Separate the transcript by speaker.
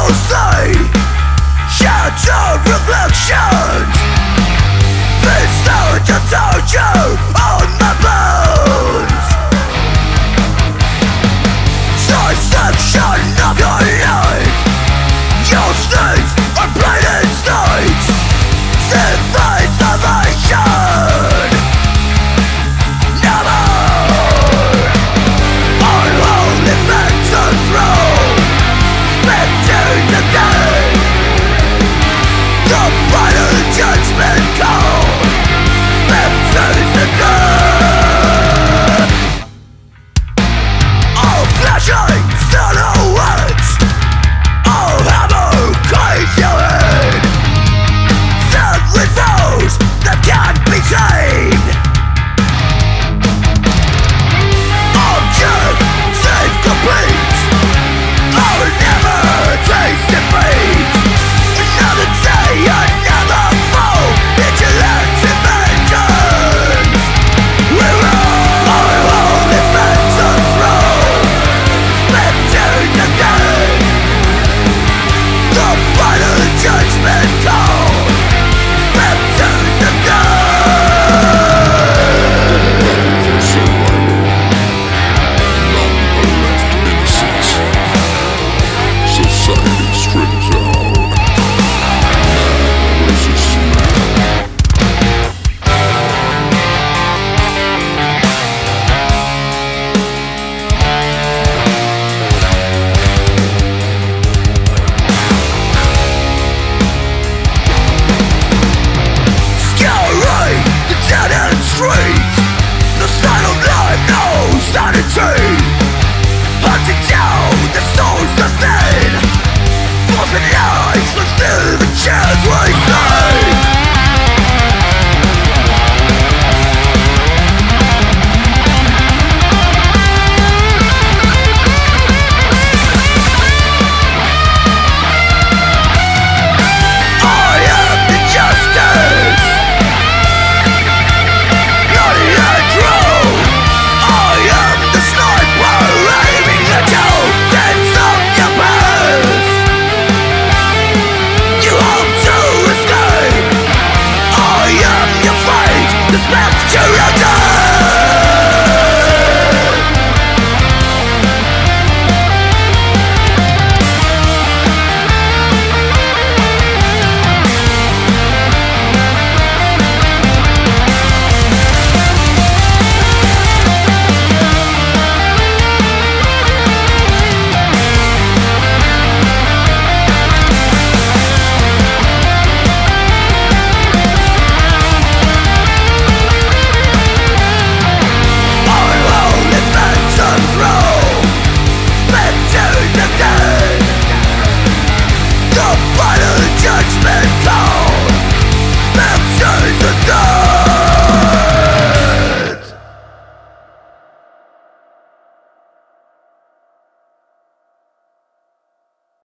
Speaker 1: endlessly reflections. This torture on my bones. Dissection of your life. Your are blighted Ashley! never chance like that.